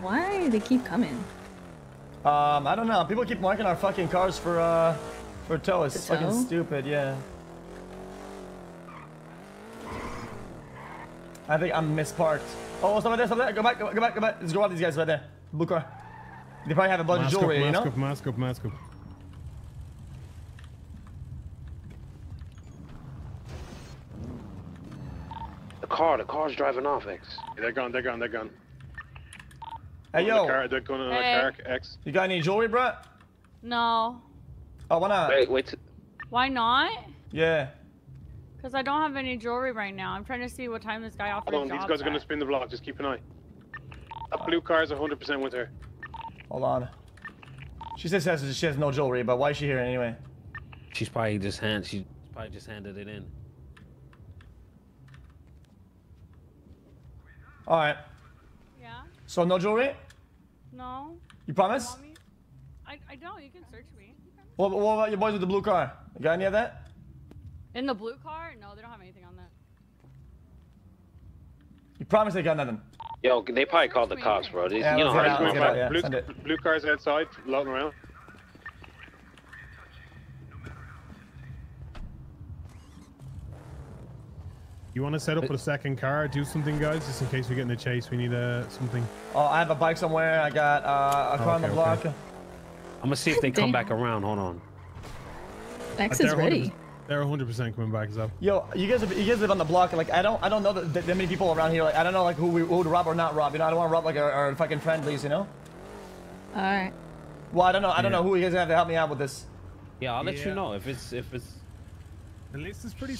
Why do they keep coming? Um, I don't know. People keep marking our fucking cars for uh for tow. It's To fucking tow? stupid. Yeah. I think I'm misparked. Oh, stop right there, stop there. Go back, go, go back, go back. Let's go out these guys right there. Blue car. They probably have a bunch Mask of up, jewelry, you mask know? up, mask up, mask up. The car, the car's driving off, X. They're gone, they're gone, they're gone. Hey, The yo. car, they're going on Hey. a car, X. You got any jewelry, bro? No. Oh, why not? Wait, wait. Why not? Yeah. Because I don't have any jewelry right now. I'm trying to see what time this guy offers Hold on, these jobs guys are going to spin the block. Just keep an eye. Uh, that blue car is 100% with her. Hold on. She says she has, she has no jewelry, but why is she here anyway? She's probably just hand. She probably just handed it in. All right. Yeah? So no jewelry? No? You promise? Want me? I, I don't. You can search me. What, what about your boys with the blue car? You got any of that? In the blue car? No, they don't have anything on that. You promise they got nothing? Yo, they probably called the cops, bro. These, Yeah, you know how get out, let's get out, motherfuckers. yeah. blue, blue car's outside, floating around. You want to set up with a second car? Do something, guys, just in case we get in a chase. We need uh, something. Oh, I have a bike somewhere. I got uh, a car on the block. okay. I'm gonna see if they come back around. Hold on. X is ready. They're 100% coming back, so. Yo, you guys, you guys live on the block. Like, I don't, I don't know that, that many people around here. Like, I don't know like who we who to rob or not rob. You know, I don't want to rob like our, our fucking friendlies. You know. All right. Well, I don't know. I don't Yeah. know who you guys have to help me out with this. Yeah, I'll let Yeah. you know if it's if it's The list is pretty